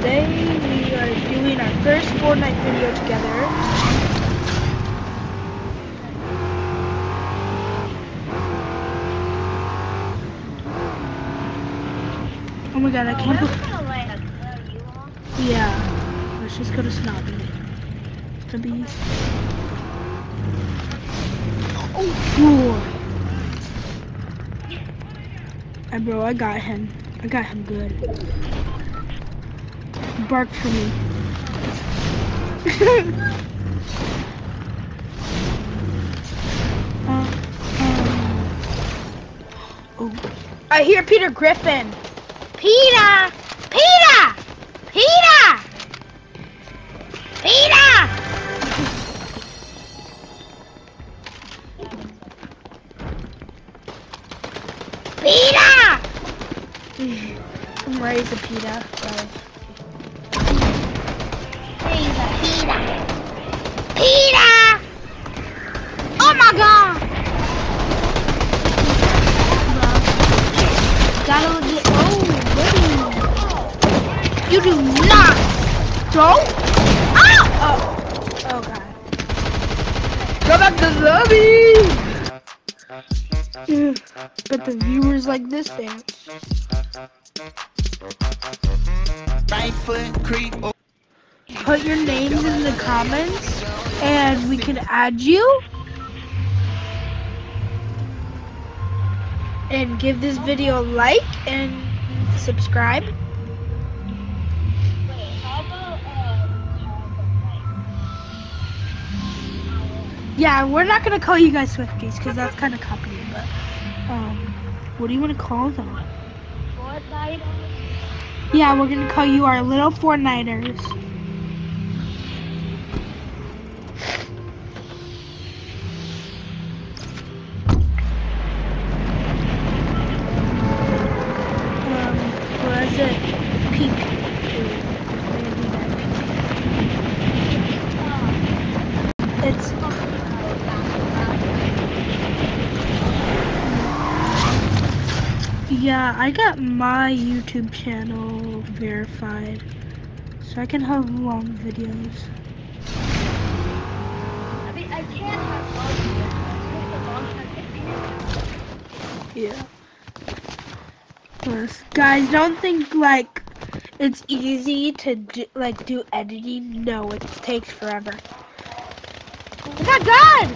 today we are doing our first Fortnite video together. Oh my god, I can't believe... Yeah. Let's just go to Snobby. Snobby. Oh, boy. Hey, bro, I got him. I got him good. Bark for me. uh, um, oh. I hear Peter Griffin. Peter! Peter! Peter! Peter! Peter! I'm ready to Peter. Sorry. Peter! Oh my god! Gotta look at. Oh, buddy. You do not throw. Ah! Oh. Oh god. Go back to the lobby. But the viewers like this dance. Franklin Creek. oh, Put your names in the comments, and we can add you. And give this video a like and subscribe. Yeah, we're not gonna call you guys Swifties because that's kind of copying. But um, what do you want to call them? Yeah, we're gonna call you our little Fortniters. Yeah, I got my YouTube channel verified, so I can have long videos. I mean, I can't have long videos. Yeah. Plus, guys, don't think like it's easy to do, like do editing. No, it takes forever. Oh my god!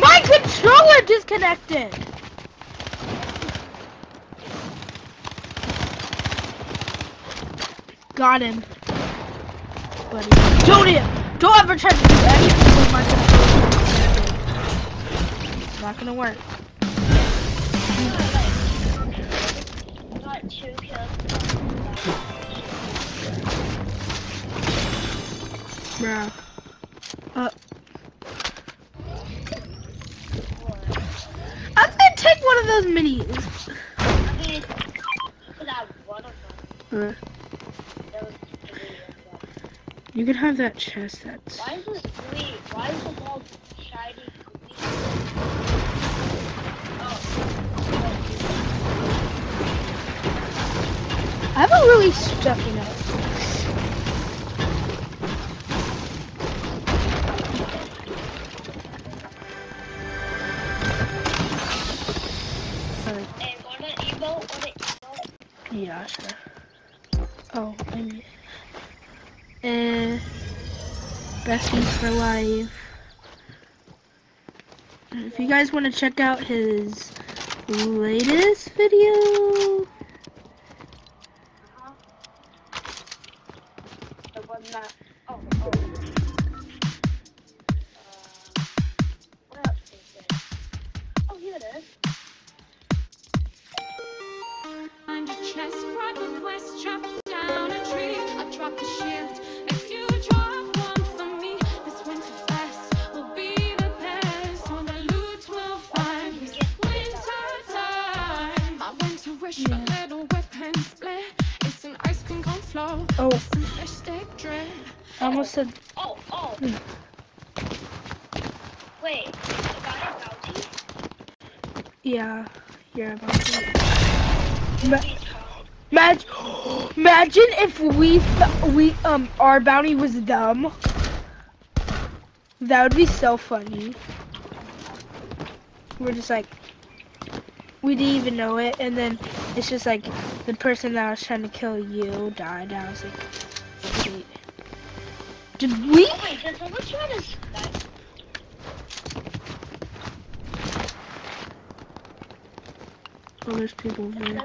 My controller disconnected! Got him. Buddy. Don't him! Don't ever try to do anything with my controller disconnected. It's not gonna work. Got two kills. Bruh. Uh. I'm gonna take one of those minis. I mean, without one of them, Uh, that was really good. You can have that chest that's. Why is it green? Why is the wall shiny green? Oh. I have a really stuffy nose. Hey, want an emote? Want an emote? yeah, sure. Oh, maybe. Eh. Besties for life. If you guys want to check out his latest video, Uh-huh. The almost said Oh, oh. Hmm. Wait, the guy in Bounty? yeah. You're about to. But He's home. Imagine, if we we um our bounty was dumb. That would be so funny. We're just like we didn't even know it, and then it's just like the person that was trying to kill you died. I was like. Did we? Wait, someone try to snipe? Oh, there's people there.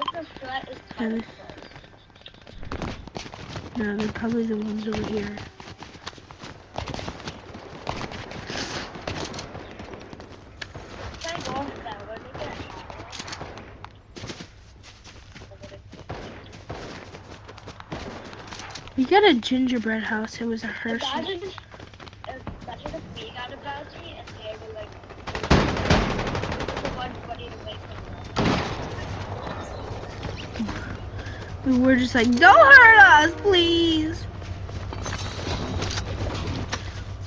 Is No, they're probably the ones over here. Can I go off that one again? We got a gingerbread house. It was a Hershey. Imagine if, imagine if we got a bounty and they were like the ones ready to wait for We were just like, don't hurt us, please.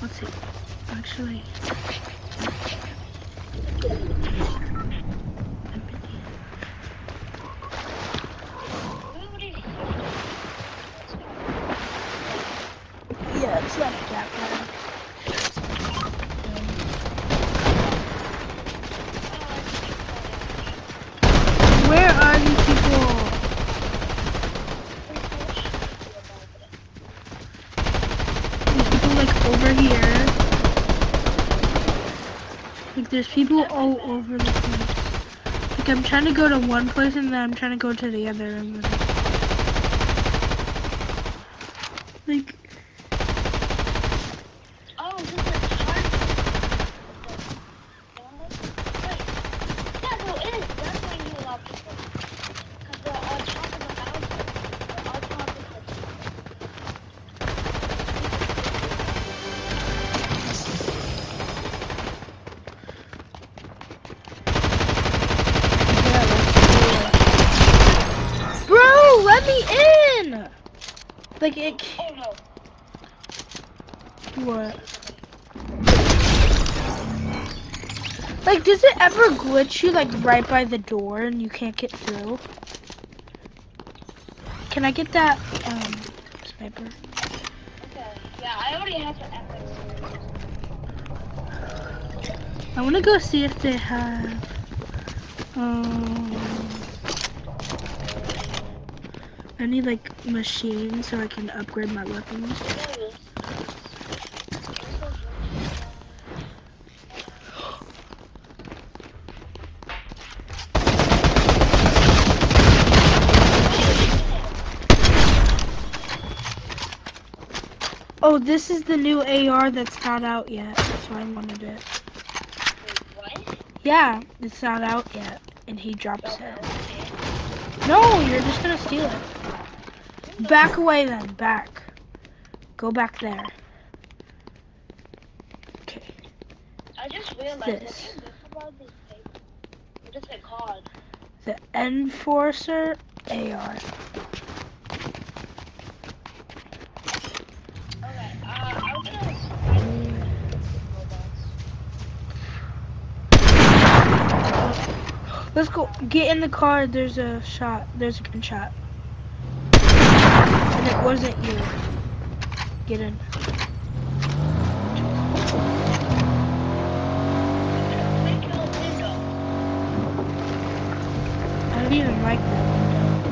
Let's see. Actually. Nobody's Yeah, it's not a cat Where are these people? These people like over here. Like there's people all over the place. Like I'm trying to go to one place and then I'm trying to go to the other. And then... Like Oh, this is hard. Wait. Yeah, no, it is. That's why you allow people. Because they're on top of the mountain. They're on top of the Bro, let me in! Like it. Oh no. What? Like, does it ever glitch you like right by the door and you can't get through? Can I get that um sniper? Okay. Yeah, I already have an epic. I want to go see if they have um any like machines so I can upgrade my weapons. Oh, this is the new AR that's not out yet. So I wanted it. Wait, what? Yeah, it's not out yet, and he drops it. No, you're just gonna steal it. Back away then, back. Go back there. Okay. I just realized This. what is this about this paper? What is it called? The Enforcer AR. Okay, uh, I'm gonna find Let's go. Get in the car. There's a shot. There's a gunshot. And it wasn't you. Get in. I don't even like that window.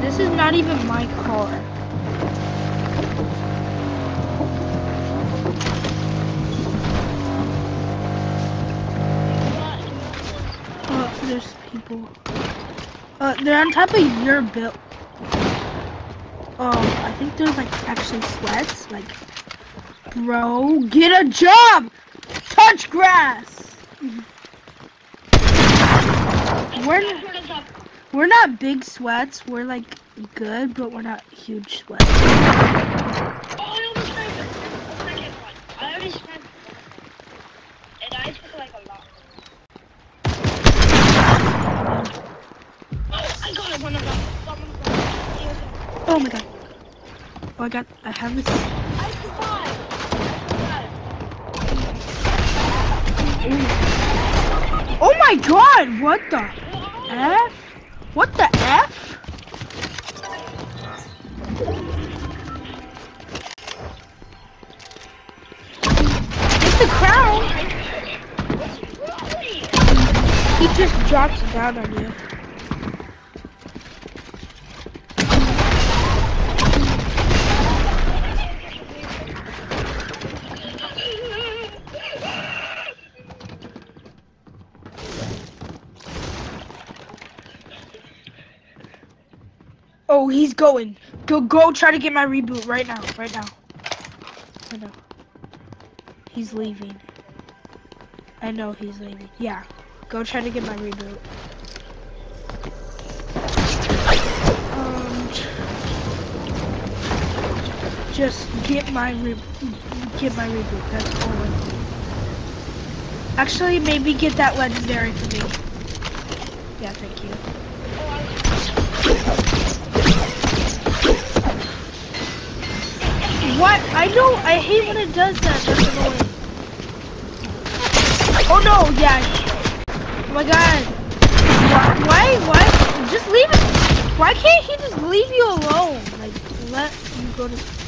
This is not even my car. Oh, there's people. Uh, they're on top of your build. Oh, I think there's like actually sweats. Like, bro, get a job. Touch grass. We're we're not big sweats. We're like good, but we're not huge sweats. Oh, I almost spent a second one. I already spent And I took like a lot. Oh, I got one of them. Someone got it. Oh my god. Oh, I got. I have this. I survived. Oh my god! What the? F? What the F? It's the crown. He just drops down on you. He's going. Go, go try to get my reboot right now, right now. Right now. He's leaving. I know he's leaving. Yeah. Go try to get my reboot. Um, just get my re get my reboot. That's all. I. Actually, maybe get that legendary for me. Yeah, thank you. What? I know. I hate when it does that. That's annoying. Oh no! Yeah. Oh my god. Why? Why? Just leave it. Why can't he just leave you alone? Like, let you go to